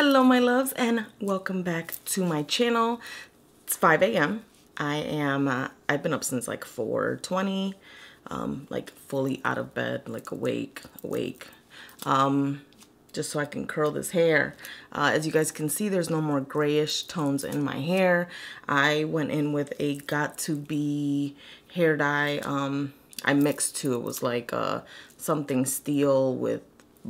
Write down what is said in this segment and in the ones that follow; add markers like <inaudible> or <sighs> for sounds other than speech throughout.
Hello my loves and welcome back to my channel. It's 5 a.m. I am, uh, I've been up since like 4.20, um, like fully out of bed, like awake, awake, um, just so I can curl this hair. Uh, as you guys can see, there's no more grayish tones in my hair. I went in with a Got2b hair dye. Um, I mixed two. It was like uh, something steel with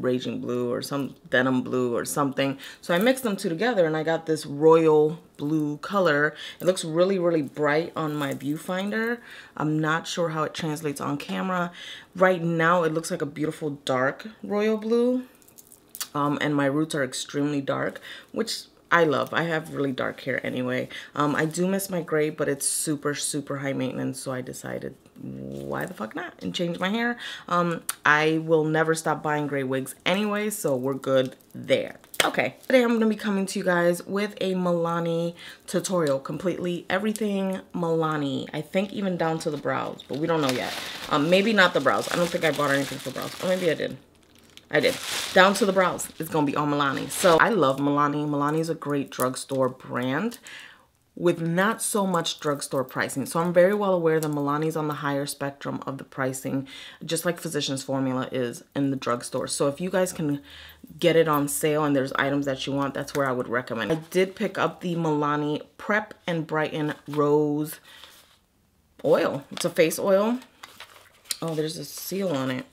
raging blue or some denim blue or something. So I mixed them two together and I got this royal blue color. It looks really, really bright on my viewfinder. I'm not sure how it translates on camera. Right now it looks like a beautiful dark royal blue. Um, and my roots are extremely dark, which I love. I have really dark hair anyway. Um, I do miss my gray, but it's super, super high maintenance. So I decided, why the fuck not? And change my hair. Um, I will never stop buying gray wigs anyway, so we're good there. Okay, today I'm to be coming to you guys with a Milani tutorial. Completely everything Milani. I think even down to the brows, but we don't know yet. Um, maybe not the brows. I don't think I bought anything for brows. Or maybe I did. I did. Down to the brows. It's going to be all Milani. So I love Milani. Milani is a great drugstore brand with not so much drugstore pricing. So I'm very well aware that Milani's on the higher spectrum of the pricing, just like Physicians Formula is in the drugstore. So if you guys can get it on sale and there's items that you want, that's where I would recommend. I did pick up the Milani Prep and Brighten Rose oil. It's a face oil. Oh, there's a seal on it.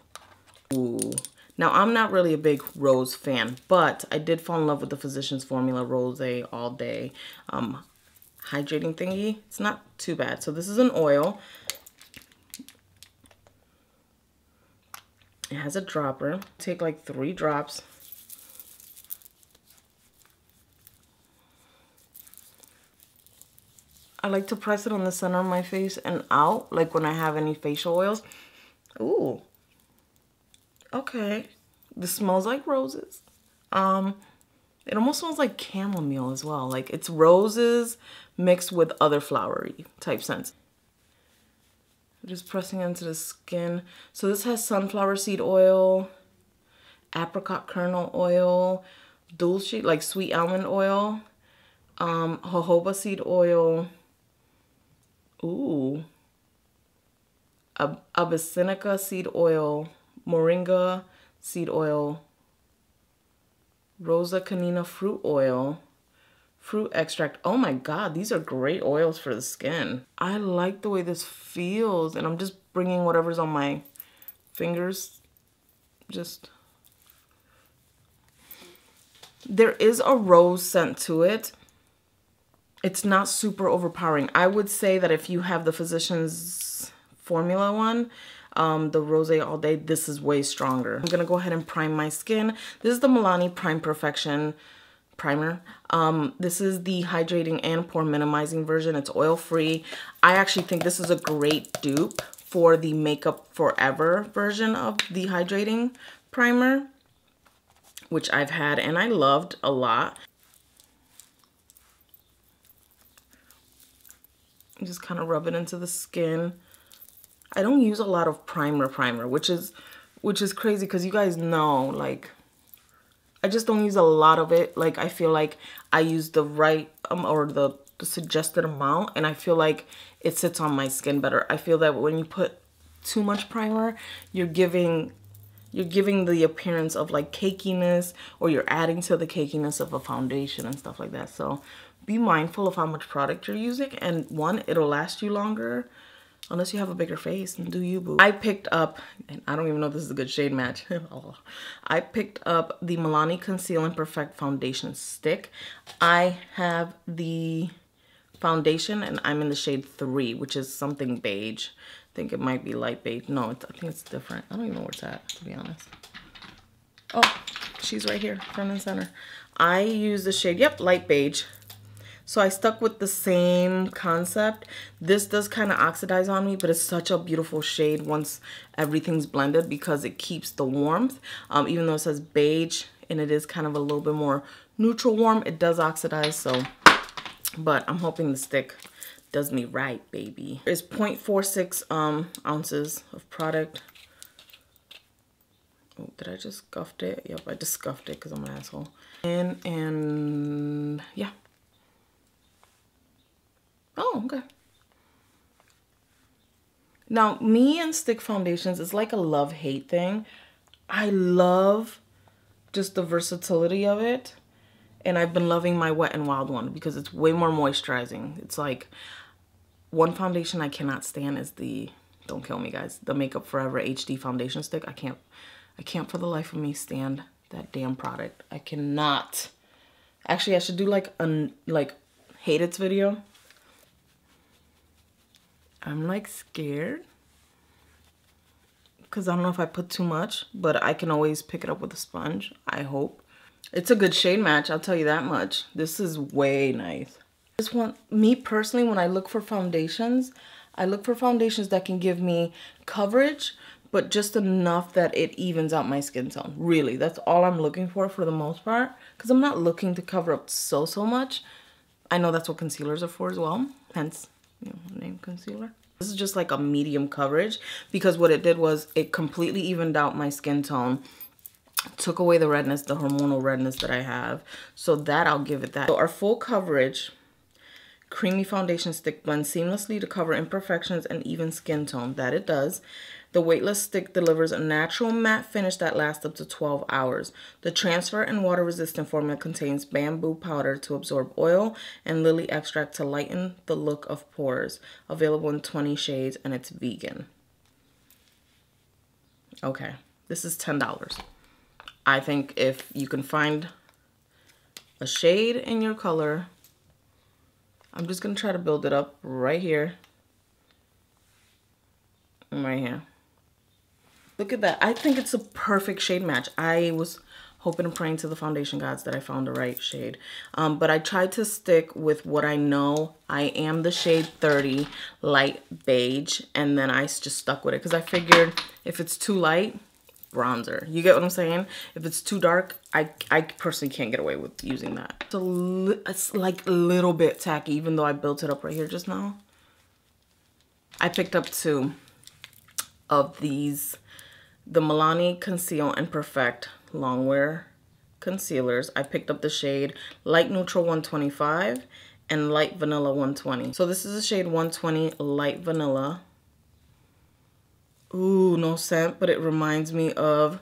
Ooh. Now, I'm not really a big rose fan, but I did fall in love with the Physicians Formula Rose All Day um, hydrating thingy. It's not too bad. So this is an oil. It has a dropper. Take like three drops. I like to press it on the center of my face and out, like when I have any facial oils. Ooh, Okay. This smells like roses. Um, it almost smells like chamomile as well. Like it's roses mixed with other flowery type scents. Just pressing into the skin. So this has sunflower seed oil, apricot kernel oil, dulce, like sweet almond oil, um, jojoba seed oil, ooh, Ab abyssinica seed oil, moringa seed oil, rosa canina fruit oil, fruit extract. Oh my God, these are great oils for the skin. I like the way this feels and I'm just bringing whatever's on my fingers. Just, there is a rose scent to it. It's not super overpowering. I would say that if you have the Physicians Formula one, um, the Rose All Day, this is way stronger. I'm gonna go ahead and prime my skin. This is the Milani Prime Perfection primer. Um, this is the hydrating and pore minimizing version. It's oil free. I actually think this is a great dupe for the Makeup Forever version of the hydrating primer, which I've had and I loved a lot. Just kind of rub it into the skin. I don't use a lot of primer primer, which is which is crazy because you guys know like I just don't use a lot of it. Like I feel like I use the right um or the, the suggested amount and I feel like it sits on my skin better. I feel that when you put too much primer, you're giving you're giving the appearance of like cakiness or you're adding to the cakiness of a foundation and stuff like that. So be mindful of how much product you're using and one, it'll last you longer Unless you have a bigger face, do you, boo. I picked up, and I don't even know if this is a good shade match. <laughs> I picked up the Milani Conceal and Perfect Foundation Stick. I have the foundation, and I'm in the shade 3, which is something beige. I think it might be light beige. No, I think it's different. I don't even know where it's at, to be honest. Oh, she's right here, front and center. I use the shade, yep, light beige. So I stuck with the same concept. This does kind of oxidize on me, but it's such a beautiful shade once everything's blended because it keeps the warmth. Um, even though it says beige and it is kind of a little bit more neutral warm, it does oxidize. So, but I'm hoping the stick does me right, baby. It's 0.46 um, ounces of product. Oh, did I just scuffed it? Yep, I just scuffed it because I'm an asshole. And, and yeah. Oh, okay. Now, me and stick foundations is like a love-hate thing. I love just the versatility of it. And I've been loving my Wet n Wild one because it's way more moisturizing. It's like one foundation I cannot stand is the, don't kill me guys, the Makeup Forever HD foundation stick. I can't, I can't for the life of me stand that damn product. I cannot. Actually, I should do like a, like, hate its video I'm like scared because I don't know if I put too much, but I can always pick it up with a sponge, I hope. It's a good shade match, I'll tell you that much. This is way nice. This one, me personally, when I look for foundations, I look for foundations that can give me coverage, but just enough that it evens out my skin tone. Really, that's all I'm looking for for the most part. Because I'm not looking to cover up so, so much. I know that's what concealers are for as well. Hence you know, name concealer. This is just like a medium coverage because what it did was it completely evened out my skin tone took away the redness, the hormonal redness that I have. So that I'll give it that. So our full coverage creamy foundation stick blends seamlessly to cover imperfections and even skin tone. That it does. The weightless stick delivers a natural matte finish that lasts up to 12 hours. The transfer and water resistant formula contains bamboo powder to absorb oil and lily extract to lighten the look of pores. Available in 20 shades and it's vegan. Okay, this is $10. I think if you can find a shade in your color, I'm just to try to build it up right here. Right here. Look at that. I think it's a perfect shade match. I was hoping and praying to the foundation gods that I found the right shade. Um, but I tried to stick with what I know. I am the shade 30 light beige. And then I just stuck with it because I figured if it's too light, bronzer. You get what I'm saying? If it's too dark, I, I personally can't get away with using that. It's, a it's like a little bit tacky, even though I built it up right here just now. I picked up two of these the Milani Conceal and Perfect Longwear Concealers. I picked up the shade Light Neutral 125 and Light Vanilla 120. So this is a shade 120 Light Vanilla. Ooh, no scent, but it reminds me of...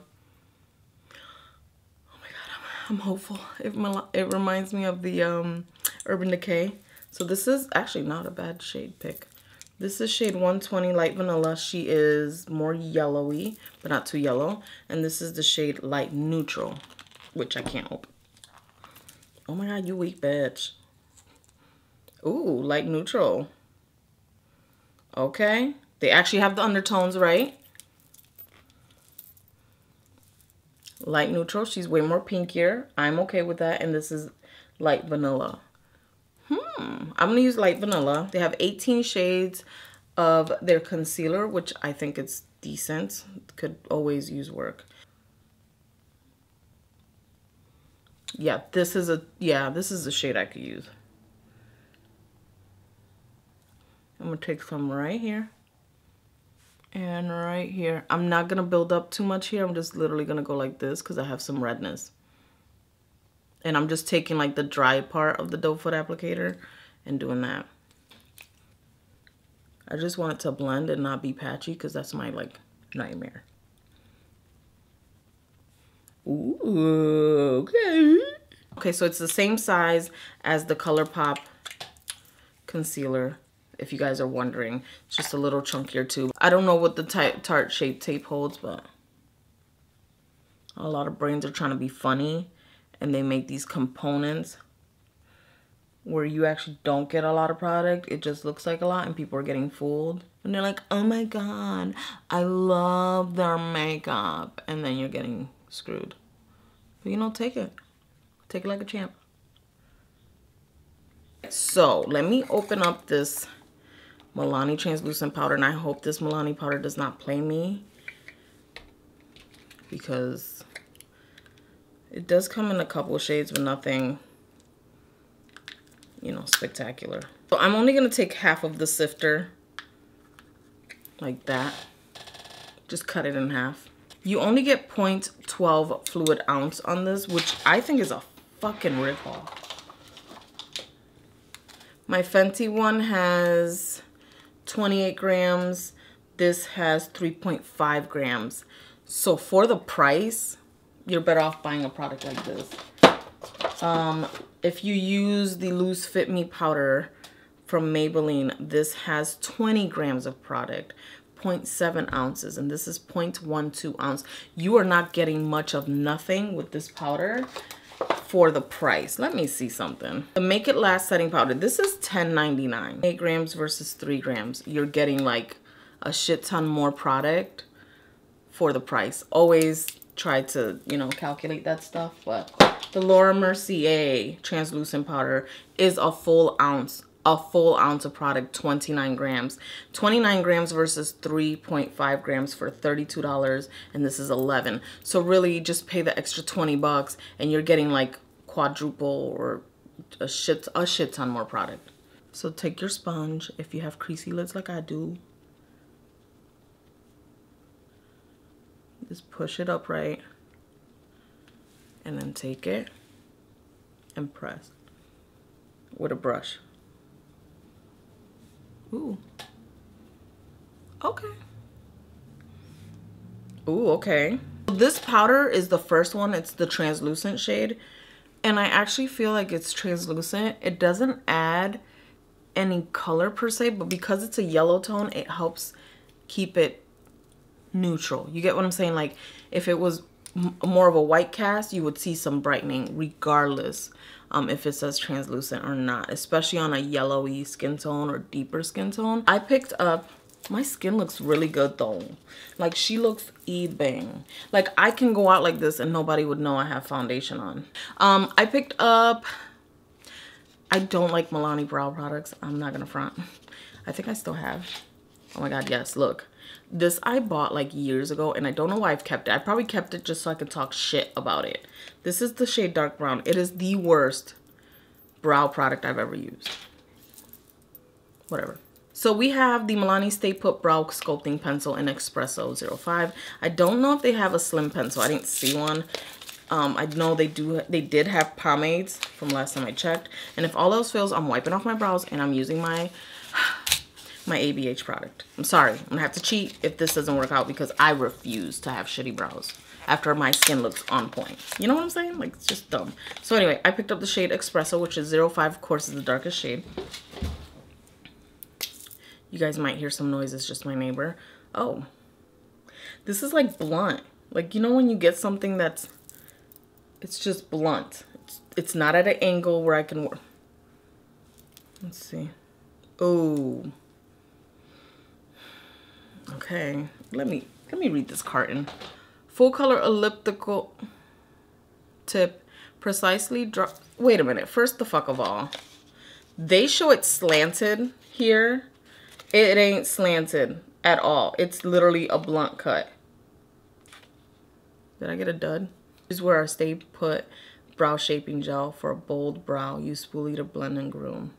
Oh my god, I'm, I'm hopeful. It, it reminds me of the um, Urban Decay. So this is actually not a bad shade pick. This is shade 120 Light Vanilla. She is more yellowy, but not too yellow. And this is the shade Light Neutral, which I can't open. Oh my god, you weak bitch. Ooh, light neutral. Okay. They actually have the undertones right. Light neutral. She's way more pinkier. I'm okay with that. And this is light vanilla. Hmm. I'm going to use light vanilla. They have 18 shades of their concealer, which I think it's decent. Could always use work. Yeah, this is a, yeah, this is a shade I could use. I'm going to take some right here. And right here. I'm not going to build up too much here. I'm just literally going to go like this because I have some redness. And I'm just taking like the dry part of the doe foot applicator and doing that. I just want it to blend and not be patchy because that's my like nightmare. Ooh, okay. Okay, so it's the same size as the ColourPop concealer, if you guys are wondering. It's just a little chunkier too. I don't know what the Tarte Shape Tape holds, but a lot of brains are trying to be funny and they make these components where you actually don't get a lot of product. It just looks like a lot and people are getting fooled. And they're like, oh my God, I love their makeup. And then you're getting screwed. But you know, take it. Take it like a champ. So let me open up this Milani translucent powder. And I hope this Milani powder does not play me. Because it does come in a couple shades, but nothing, you know, spectacular. So I'm only going to take half of the sifter like that. Just cut it in half. You only get 0.12 fluid ounce on this, which I think is a fucking ripoff. My Fenty one has 28 grams. This has 3.5 grams. So for the price, you're better off buying a product like this. Um, if you use the Loose Fit Me powder from Maybelline, this has 20 grams of product, 0.7 ounces, and this is 0.12 ounce. You are not getting much of nothing with this powder for the price. Let me see something. The Make It Last setting powder, this is $10.99. 8 grams versus 3 grams. You're getting like a shit ton more product for the price. Always try to, you know, calculate that stuff, but the Laura Mercier translucent powder is a full ounce a full ounce of product 29 grams. 29 grams versus 3.5 grams for $32 and this is 11 so really just pay the extra 20 bucks and you're getting like quadruple or a shit a shit ton more product. So take your sponge. If you have creasy lids like I do just push it up right and then take it and press with a brush. Ooh. Okay. Ooh, okay. This powder is the first one. It's the translucent shade. And I actually feel like it's translucent. It doesn't add any color per se, but because it's a yellow tone, it helps keep it neutral. You get what I'm saying? Like if it was more of a white cast, you would see some brightening regardless um, if it says translucent or not, especially on a yellowy skin tone or deeper skin tone. I picked up, my skin looks really good though. Like she looks e-bang. Like I can go out like this and nobody would know I have foundation on. Um, I picked up, I don't like Milani brow products. I'm not gonna front. I think I still have. Oh my God, yes, look. This I bought like years ago and I don't know why I've kept it. I probably kept it just so I could talk shit about it. This is the shade Dark Brown. It is the worst brow product I've ever used. Whatever. So we have the Milani Stay Put Brow Sculpting Pencil in Espresso 05. I don't know if they have a slim pencil. I didn't see one. Um, I know they do. They did have pomades from last time I checked. And if all else fails, I'm wiping off my brows and I'm using my my ABH product. I'm sorry. I'm going to have to cheat if this doesn't work out because I refuse to have shitty brows after my skin looks on point. You know what I'm saying? Like, it's just dumb. So anyway, I picked up the shade Espresso, which is 05, of course, is the darkest shade. You guys might hear some noises, just my neighbor. Oh, this is like blunt. Like, you know when you get something that's, it's just blunt. It's, it's not at an angle where I can work. Let's see. Oh. Okay, let me let me read this carton. Full color elliptical tip, precisely drop. Wait a minute. First, the fuck of all, they show it slanted here. It ain't slanted at all. It's literally a blunt cut. Did I get a dud? This is where I stay put brow shaping gel for a bold brow. Use spoolie to blend and groom.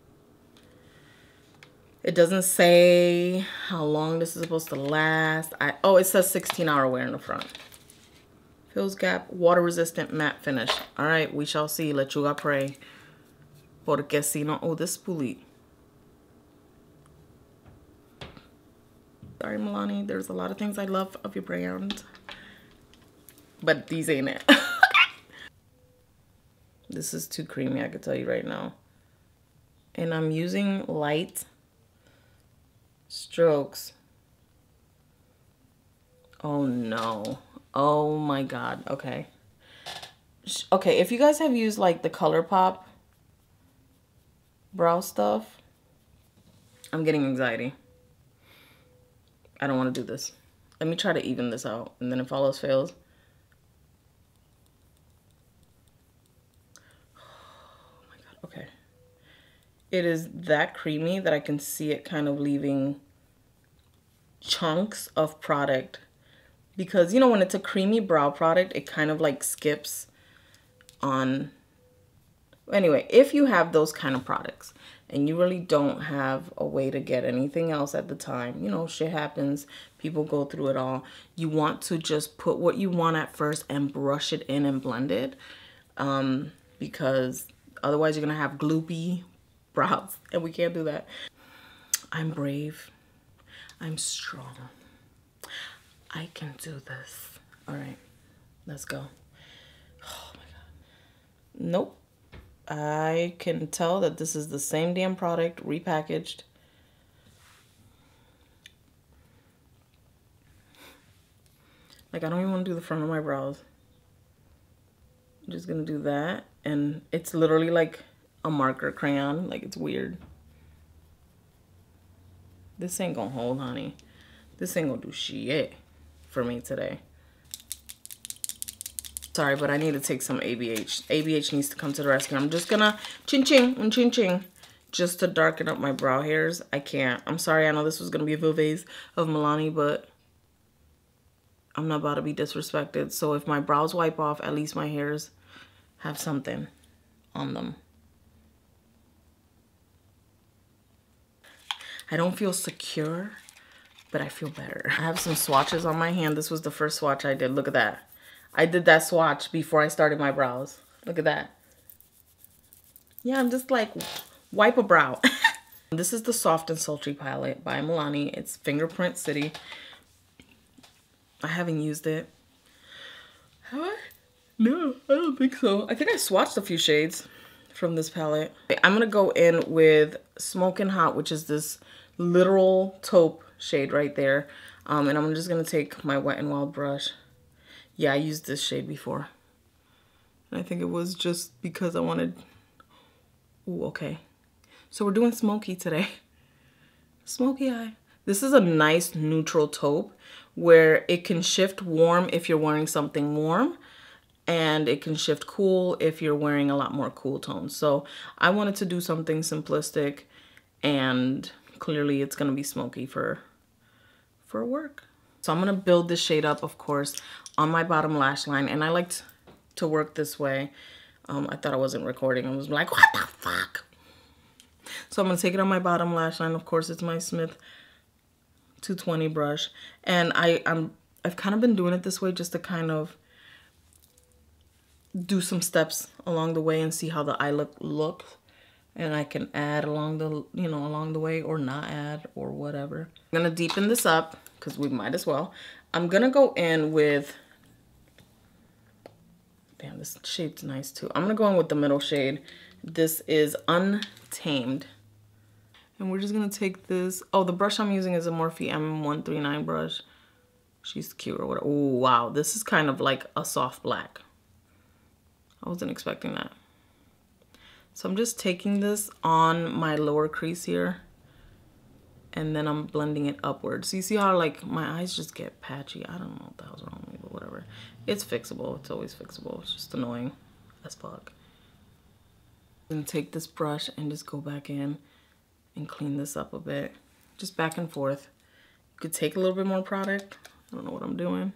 It doesn't say how long this is supposed to last. I Oh, it says 16 hour wear in the front. Fills gap, water resistant matte finish. All right, we shall see. Lechuga pray. Porque si no, oh, this spoolie. Sorry, Milani. There's a lot of things I love of your brand. But these ain't it. <laughs> this is too creamy, I can tell you right now. And I'm using light strokes. Oh no. Oh my god. Okay. Okay, if you guys have used like the ColourPop brow stuff, I'm getting anxiety. I don't want to do this. Let me try to even this out. And then if all else fails. <sighs> Oh my god. Okay. It is that creamy that I can see it kind of leaving chunks of product because you know when it's a creamy brow product it kind of like skips on anyway if you have those kind of products and you really don't have a way to get anything else at the time, you know, shit happens, people go through it all. You want to just put what you want at first and brush it in and blend it um, because otherwise you're to have gloopy <laughs> brows and we can't do that. I'm brave. I'm strong. I can do this. All right, let's go. Oh my God. Nope. I can tell that this is the same damn product repackaged. Like I don't even want to do the front of my brows. I'm just gonna do that and it's literally like a marker crayon like it's weird this ain't gonna hold honey. This ain't gonna do shit for me today. Sorry but I need to take some ABH ABH needs to come to the rescue. I'm just gonna ching ching and ching ching just to darken up my brow hairs. I can't. I'm sorry I know this was gonna be a vase of Milani but I'm not about to be disrespected. So if my brows wipe off at least my hairs have something on them. I don't feel secure, but I feel better. I have some swatches on my hand. This was the first swatch I did. Look at that. I did that swatch before I started my brows. Look at that. Yeah, I'm just like, wipe a brow. <laughs> this is the Soft and Sultry palette by Milani. It's Fingerprint City. I haven't used it. Have I? No, I don't think so. I think I swatched a few shades from this palette. I'm to go in with Smoking Hot, which is this literal taupe shade right there. Um, and I'm just to take my Wet n Wild brush. Yeah, I used this shade before. I think it was just because I wanted... Ooh, okay. So we're doing smoky today. <laughs> Smoky eye. This is a nice neutral taupe where it can shift warm if you're wearing something warm and it can shift cool if you're wearing a lot more cool tones. So I wanted to do something simplistic and clearly it's gonna be smoky for, for work. So I'm gonna build this shade up, of course, on my bottom lash line and I liked to work this way. Um, I thought I wasn't recording. I was like, what the fuck? So I'm gonna take it on my bottom lash line. Of course, it's my Smith 220 brush. And I, I'm, I've kind of been doing it this way just to kind of do some steps along the way and see how the eye look looks. And I can add along the you know along the way or not add or whatever. I'm gonna deepen this up because we might as well. I'm gonna go in with damn this shade's nice too. I'm gonna go in with the middle shade. This is Untamed. And we're just gonna take this oh the brush I'm using is a Morphe M139 brush. She's cute or whatever oh wow this is kind of like a soft black I wasn't expecting that. So I'm just taking this on my lower crease here and then I'm blending it upwards. So you see how like my eyes just get patchy. I don't know what the hell's wrong with me, but whatever. It's fixable. It's always fixable. It's just annoying as fuck. Gonna take this brush and just go back in and clean this up a bit. Just back and forth. You could take a little bit more product. I don't know what I'm doing.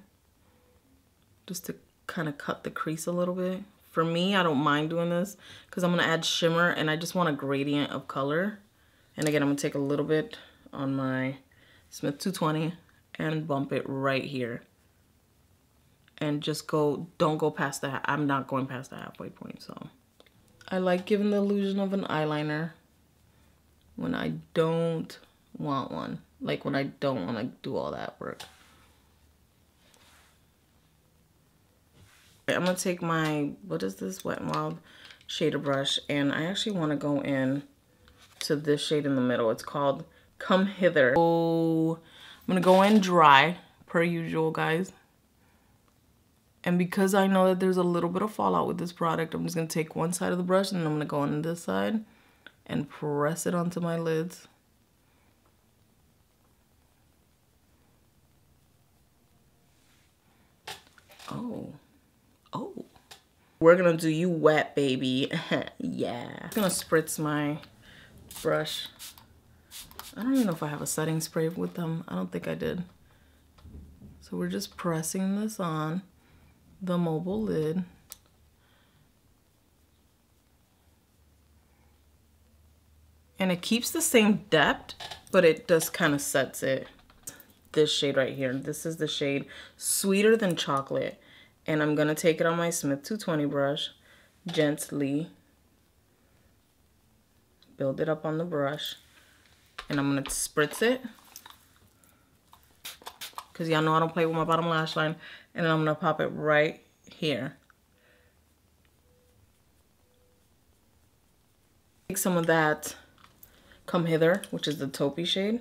Just to kind of cut the crease a little bit. For me, I don't mind doing this because I'm going to add shimmer and I just want a gradient of color. And again, I'm going to take a little bit on my Smith 220 and bump it right here. And just go, don't go past that. I'm not going past the halfway point, so. I like giving the illusion of an eyeliner when I don't want one. Like when I don't want to do all that work. I'm gonna take my, what is this, Wet n Wild shader brush, and I actually wanna go in to this shade in the middle. It's called Come Hither. Oh, I'm gonna go in dry, per usual, guys. And because I know that there's a little bit of fallout with this product, I'm just gonna take one side of the brush and I'm gonna go on this side and press it onto my lids. Oh. Oh. We're gonna do you wet, baby. <laughs> yeah. I'm gonna spritz my brush. I don't even know if I have a setting spray with them. I don't think I did. So we're just pressing this on the mobile lid. And it keeps the same depth, but it just kind of sets it. This shade right here. This is the shade Sweeter Than Chocolate. And I'm going to take it on my Smith 220 brush gently. Build it up on the brush. And I'm going to spritz it. Because y'all know I don't play with my bottom lash line. And I'm going to pop it right here. Take some of that Come Hither, which is the taupey shade.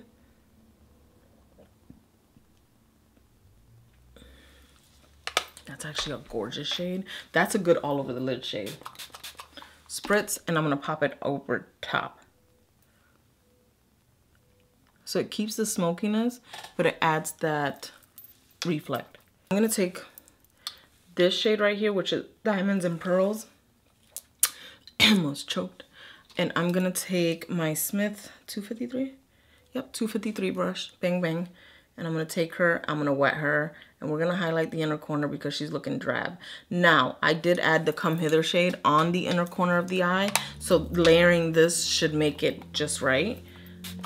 That's actually a gorgeous shade. That's a good all over the lid shade. Spritz, and I'm to pop it over top. So it keeps the smokiness, but it adds that reflect. I'm to take this shade right here, which is Diamonds and Pearls. <clears throat> Almost choked. And I'm gonna take my Smith 253. Yep, 253 brush, bang bang. And I'm gonna take her, I'm gonna wet her, and we're gonna highlight the inner corner because she's looking drab. Now, I did add the Come Hither shade on the inner corner of the eye, so layering this should make it just right.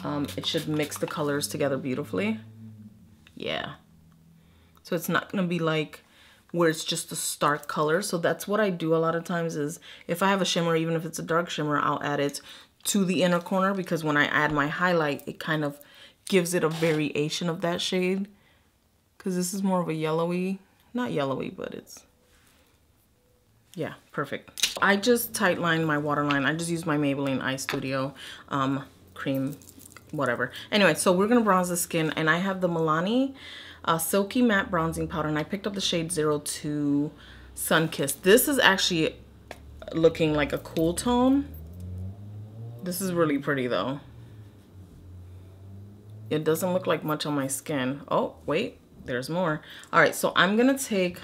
Um, it should mix the colors together beautifully. Yeah. So it's not gonna be like where it's just a stark color. So that's what I do a lot of times is if I have a shimmer, even if it's a dark shimmer, I'll add it to the inner corner because when I add my highlight, it kind of gives it a variation of that shade. Because this is more of a yellowy, not yellowy, but it's, yeah, perfect. I just tight lined my waterline. I just used my Maybelline Eye Studio um, cream, whatever. Anyway, so we're going to bronze the skin and I have the Milani uh, Silky Matte Bronzing Powder, and I picked up the shade 02 Sunkissed. This is actually looking like a cool tone. This is really pretty though. It doesn't look like much on my skin. Oh, wait, there's more. All right, so I'm gonna take,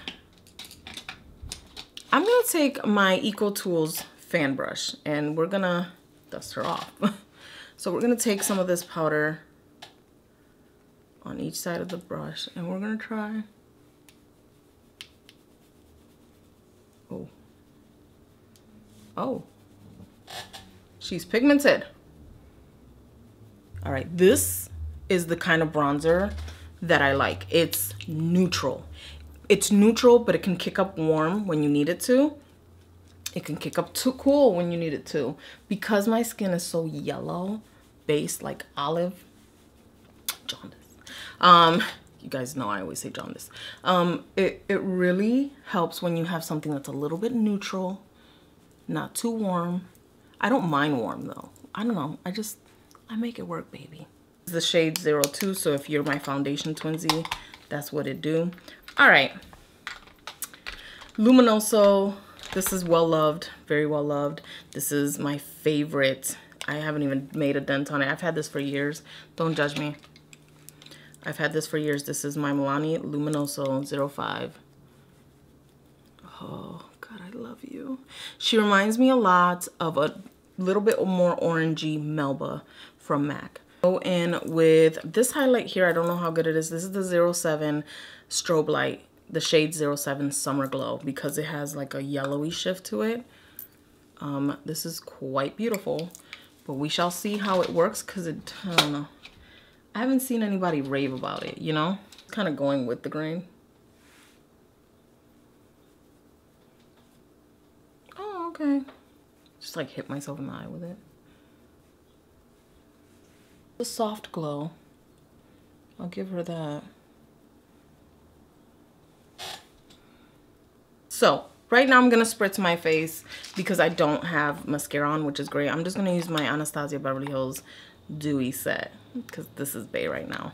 I'm gonna take my Eco Tools fan brush and we're gonna dust her off. <laughs> so we're gonna take some of this powder on each side of the brush and we're gonna try oh oh she's pigmented all right this is the kind of bronzer that I like it's neutral it's neutral but it can kick up warm when you need it to it can kick up too cool when you need it to because my skin is so yellow based like olive jaundice um, you guys know I always say jaundice. Um, it, it really helps when you have something that's a little bit neutral, not too warm. I don't mind warm though. I don't know. I just, I make it work, baby. The shade 02, so if you're my foundation twinsy, that's what it do. All right. Luminoso. This is well loved, very well loved. This is my favorite. I haven't even made a dent on it. I've had this for years. Don't judge me. I've had this for years. This is my Milani Luminoso 05. Oh, God, I love you. She reminds me a lot of a little bit more orangey Melba from MAC. Go in with this highlight here. I don't know how good it is. This is the 07 strobe light, the shade 07 Summer Glow because it has like a yellowy shift to it. Um, this is quite beautiful, but we shall see how it works because it, I don't know. I haven't seen anybody rave about it, you know? Kind of going with the grain. Oh, okay. Just like hit myself in the eye with it. The soft glow. I'll give her that. So, right now I'm going to spritz my face because I don't have mascara on, which is great. I'm just going to use my Anastasia Beverly Hills Dewy Set because this is Bay right now.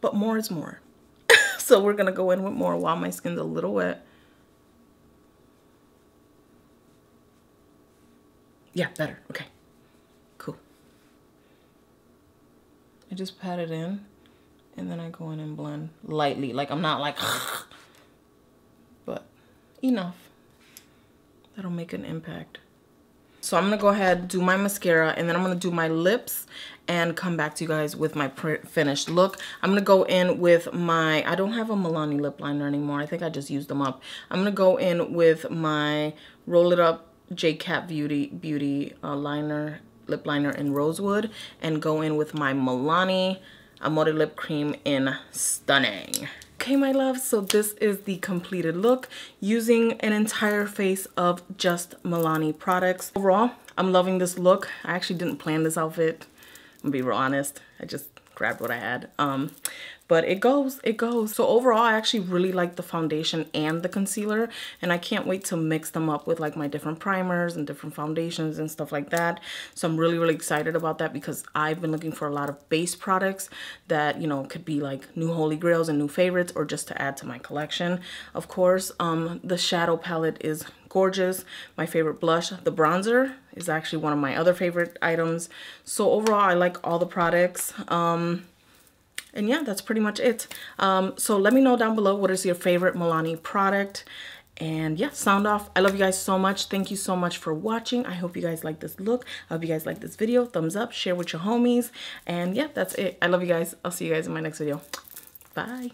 But more is more. <laughs> so we're gonna go in with more while my skin's a little wet. Yeah, better, okay. Cool. I just pat it in and then I go in and blend lightly. Like I'm not like, <sighs> but enough. That'll make an impact. So I'm to go ahead, do my mascara, and then I'm to do my lips and come back to you guys with my finished look. I'm to go in with my, I don't have a Milani lip liner anymore. I think I just used them up. I'm to go in with my Roll It Up J Cat Beauty Beauty uh, liner, lip liner in Rosewood. And go in with my Milani Amore Lip Cream in Stunning. Okay, my love, so this is the completed look using an entire face of just Milani products. Overall, I'm loving this look. I actually didn't plan this outfit. I'm gonna be real honest. I just grabbed what I had. Um, but it goes, it goes. So overall, I actually really like the foundation and the concealer and I can't wait to mix them up with like my different primers and different foundations and stuff like that. So I'm really, really excited about that because I've been looking for a lot of base products that, you know, could be like new holy grails and new favorites or just to add to my collection. Of course, um, the shadow palette is gorgeous. My favorite blush, the bronzer, is actually one of my other favorite items. So overall, I like all the products. Um, and yeah, that's pretty much it. Um, so let me know down below what is your favorite Milani product. And yeah, sound off. I love you guys so much. Thank you so much for watching. I hope you guys like this look. I hope you guys like this video. Thumbs up, share with your homies. And yeah, that's it. I love you guys. I'll see you guys in my next video. Bye.